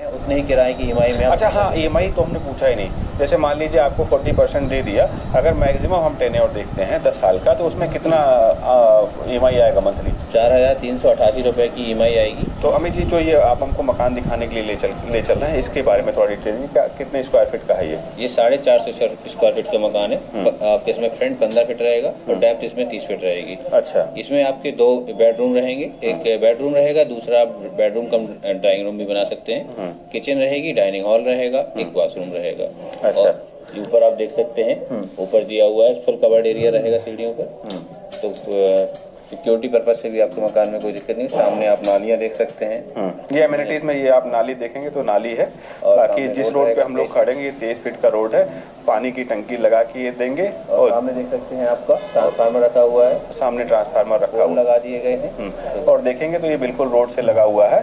उतने ही किराए की ई में अच्छा हाँ ई तो हमने पूछा ही नहीं। जैसे मान लीजिए आपको 40 परसेंट दे दिया अगर मैक्सिमम हम टेन और देखते हैं 10 साल का तो उसमें कितना ई आएगा मंथली चार हज़ार तीन सौ अठासी रुपए की ईएमआई आएगी। तो अमित जी जो ये आप हमको मकान दिखाने के लिए ले चल ले चल रहे हैं इसके बारे में थोड़ा डिटेल क्या कितने स्क्वायर फीट का है ये? ये साढ़े चार सौ स्क्वायर फीट का मकान है। हम्म। आपके इसमें फ्रंट पंद्रह फीट रहेगा और डेप्थ इसमें तीस फीट रहेगी। अच्छा। इसमें आपके दो बेडरूम रहेंगे। एक बेडरूम रहेगा दूसरा आप बेडरूम कम ड्राइंग रूम भी बना सकते हैं। हम्म। किचन रहेगी डाइनिंग हॉल रहेगा एक बाथरूम रहेगा। अच्छा। ऊपर आप देख सकते हैं हम्म। ऊपर दिया हुआ है फुल कवर्ड एरिया रहेगा सीढ़ियों पर। हम्म। तो सिक्योरिटी पर्पज से भी आपके मकान में कोई दिक्कत नहीं सामने आप नालियाँ देख सकते हैं। हम्म। ये अम्यूनिटीज में ये आप नाली देखेंगे तो नाली है। और बाकी जिस रोड पे हम लोग खड़ेंगे ये तेईस फीट का रोड है पानी की टंकी लगा के ये देंगे। और और सामने देख सकते हैं आपका ट्रांसफार्मर रखा हुआ है। सामने ट्रांसफार्मर रखा हुआ लगा दिए गए हैं। हम्म। और देखेंगे तो ये बिल्कुल रोड से लगा हुआ है।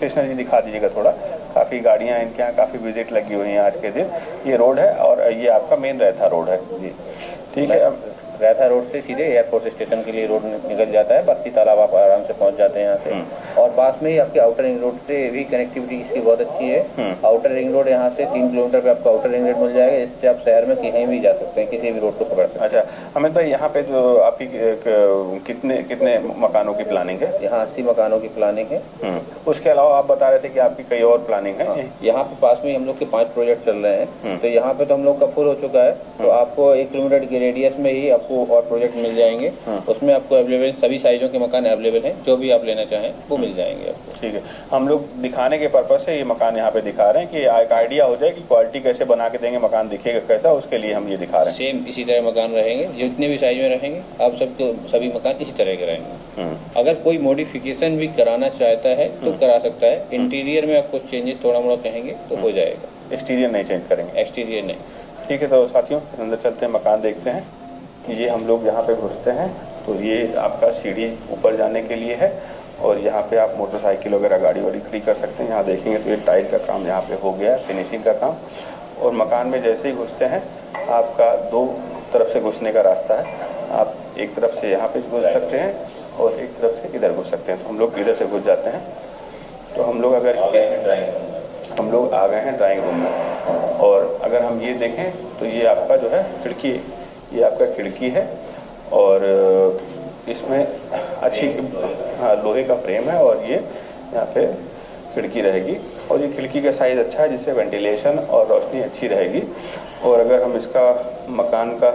कृष्णा जी दिखा दीजिएगा थोड़ा। काफ़ी गाड़ियाँ इनके यहाँ काफ़ी विज़िट लगी हुई हैं आज के दिन। ये रोड है और ये आपका मेन रहता रोड है। जी। ठीक है रहता रोड से सीधे एयरपोर्ट स्टेशन के लिए रोड निकल जाता है बस्ती तालाब आप आराम से पहुँच जाते हैं यहाँ हम्म। से और पास में ही आपके आउटर रिंग रोड से भी कनेक्टिविटी इसकी बहुत अच्छी है। हम्म। आउटर रिंग रोड यहाँ से तीन किलोमीटर पे आपको आउटर रिंग रोड मिल जाएगा इससे आप शहर में कहीं भी जा सकते हैं किसी भी रोड को पकड़ सकते हैं। अच्छा अमित भाई यहाँ पे जो आपकी कितने कितने मकानों की प्लानिंग है? यहाँ अस्सी मकानों की प्लानिंग है। हम्म। उसके अलावा आप बता रहे थे कि आपकी कई और प्लानिंग है। हाँ, यहाँ पे पास में हम लोग के पाँच प्रोजेक्ट चल रहे हम्म। हैं तो यहाँ पे तो हम लोग का फुल हो चुका है। तो आपको एक किलोमीटर के रेडियस में ही आपको और प्रोजेक्ट मिल जाएँगे। हम्म। उसमें आपको अवेलेबल सभी साइजों के मकान अवेलेबल हैं। जो भी आप लेना चाहें वो मिल जाएँगे आपको। ठीक है। हम लोग दिखाने के पर्पज से ये मकान यहाँ पे दिखा रहे हैं कि एक आइडिया हो जाए कि क्वालिटी कैसे बना के देंगे मकान दिखेगा कैसा उसके लिए हम ये दिखा रहे हैं। सेम इसी तरह मकान रहेंगे। जितने भी साइज़ में रहेंगे आप सबको सभी मकान इसी तरह के रहेंगे। हम्म। अगर कोई मॉडिफिकेशन भी कराना चाहता है तो करा सकता है। इंटीरियर में आपको चेंजेस थोड़ा मोड़ा कहेंगे तो हो जाएगा। एक्सटीरियर नहीं चेंज करेंगे। एक्सटीरियर नहीं। ठीक है तो साथियों अंदर चलते हैं मकान देखते हैं। ये हम लोग यहाँ पे घुसते हैं तो ये आपका सीढ़ी ऊपर जाने के लिए है और यहाँ पे आप मोटरसाइकिल वगैरह गाड़ी वाड़ी खड़ी कर सकते हैं। यहाँ देखेंगे तो ये टाइल का काम यहाँ पे हो गया है फिनिशिंग का काम। और मकान में जैसे ही घुसते हैं आपका दो तरफ़ से घुसने का रास्ता है। आप एक तरफ़ से यहाँ पे घुस सकते हैं और एक तरफ़ से इधर घुस सकते हैं। तो हम लोग इधर से घुस जाते हैं। तो हम लोग अगर हम लोग आ गए हैं ड्राइंग रूम में। और अगर हम ये देखें तो ये आपका जो है खिड़की ये आपका खिड़की है और इसमें अच्छी हाँ लोहे का फ्रेम है और ये यहाँ पे खिड़की रहेगी और ये खिड़की का साइज़ अच्छा है जिससे वेंटिलेशन और रोशनी अच्छी रहेगी। और अगर हम इसका मकान का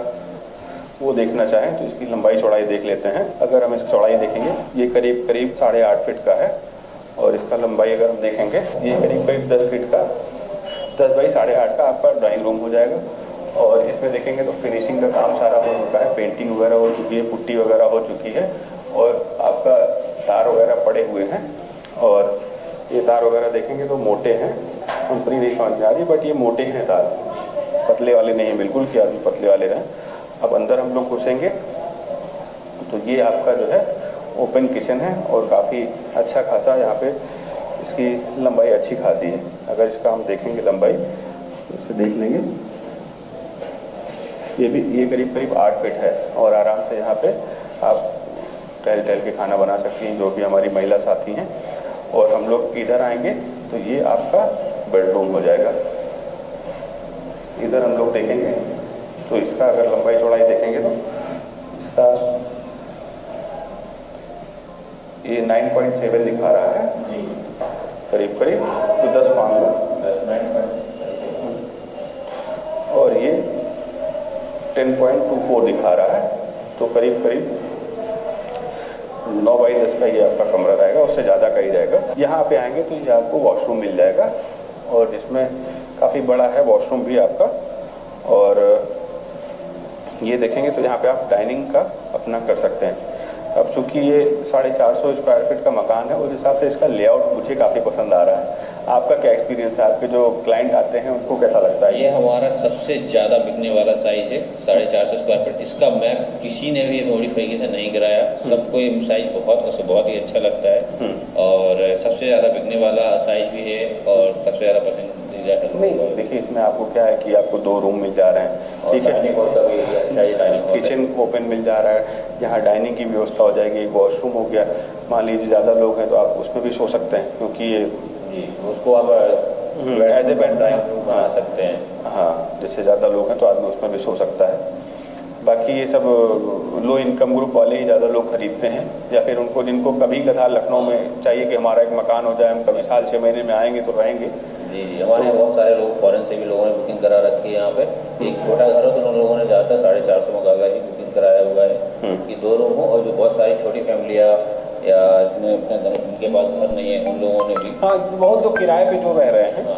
वो देखना चाहें तो इसकी लंबाई चौड़ाई देख लेते हैं। अगर हम इसकी चौड़ाई देखेंगे, ये करीब करीब साढ़े आठ फीट का है और इसका लंबाई अगर हम देखेंगे, ये करीब करीब दस फीट का, दस बाई साढ़े आठ का आपका ड्राइंग रूम हो जाएगा। और इसमें देखेंगे तो फिनिशिंग का काम सारा हो चुका है पेंटिंग वगैरह हो चुकी है, पुट्टी वगैरह हो चुकी है और आपका तार वगैरह पड़े हुए हैं और ये तार वगैरह देखेंगे तो मोटे हैं, कंपनी नहीं समझ आ रही बट ये मोटे हैं तार। पतले वाले नहीं है, बिल्कुल कि आदमी पतले वाले रहें अब अंदर हम लोग घुसेंगे तो ये आपका जो है ओपन किचन है और काफ़ी अच्छा खासा यहाँ पे इसकी लंबाई अच्छी खासी है। अगर इसका हम देखेंगे लंबाई तो इसे देख लेंगे। ये भी ये करीब करीब आठ फीट है और आराम से यहाँ पे आप टहल टहल के खाना बना सकती हैं जो भी हमारी महिला साथी हैं। और हम लोग इधर आएँगे तो ये आपका बेडरूम हो जाएगा। इधर हम लोग देखेंगे तो इसका अगर लंबाई चौड़ाई देखेंगे तो इसका ये 9.7 दिखा रहा है। करीब करीब तो 10 मान लो और ये 10.24 दिखा रहा है तो करीब करीब नौ बाई दस का ये आपका कमरा रहेगा, उससे ज़्यादा का ही रहेगा। यहाँ पे आएँगे तो ये आपको वॉशरूम मिल जाएगा, और इसमें काफ़ी बड़ा है वॉशरूम भी आपका। और ये देखेंगे तो यहाँ पे आप डाइनिंग का अपना कर सकते हैं। अब चूँकि ये साढ़े चार सौ स्क्वायर फीट का मकान है, उस हिसाब से इसका लेआउट मुझे काफ़ी पसंद आ रहा है। आपका क्या एक्सपीरियंस है? आपके जो क्लाइंट आते हैं उनको कैसा लगता है? ये हमारा सबसे ज़्यादा बिकने वाला साइज़ है साढ़े चार सौ स्क्वायर फीट इसका मैप किसी ने भी मॉडिफिकेशन नहीं कराया सबको ये साइज़ बहुत उसे बहुत ही अच्छा लगता है। हम्म। और सबसे ज़्यादा बिकने वाला साइज़ भी है और सबसे ज़्यादा पसंदीदा है नहीं देखिए इसमें आपको क्या है कि आपको दो रूम मिल जा रहे हैं। ठीक है डाइनिंग हॉल का भी अच्छा है। किचन ओपन मिल जा रहा है। यहाँ डाइनिंग की व्यवस्था हो जाएगी एक वॉशरूम हो गया। मान लीजिए ज़्यादा लोग हैं तो आप उसमें भी सो सकते हैं क्योंकि ये जी उसको आप as a bed ड्राइंग बना सकते हैं। हाँ। जिससे ज़्यादा लोग हैं तो आदमी उसमें भी सो सकता है। बाकी ये सब लो इनकम ग्रुप वाले ही ज़्यादा लोग खरीदते हैं। या फिर उनको जिनको कभी कभार लखनऊ में चाहिए कि हमारा एक मकान हो जाए हम कभी साल छः महीने में आएँगे तो रहेंगे। जी जी। हमारे बहुत सारे लोग फॉरेन से भी लोगों ने बुकिंग करा रखी है यहाँ पे। एक छोटा घर हो तो उन लोगों ने ज़्यादातर साढ़े चार सौ मकाला ही बुकिंग कराया हुआ है। हम्म। कि दो रूम हो और जो बहुत सारी छोटी फैमिलियाँ या इसमें अपने उनके पास घर नहीं है, उन लोगों ने भी। हाँ बहुत लोग किराए पे जो रह रहे हैं।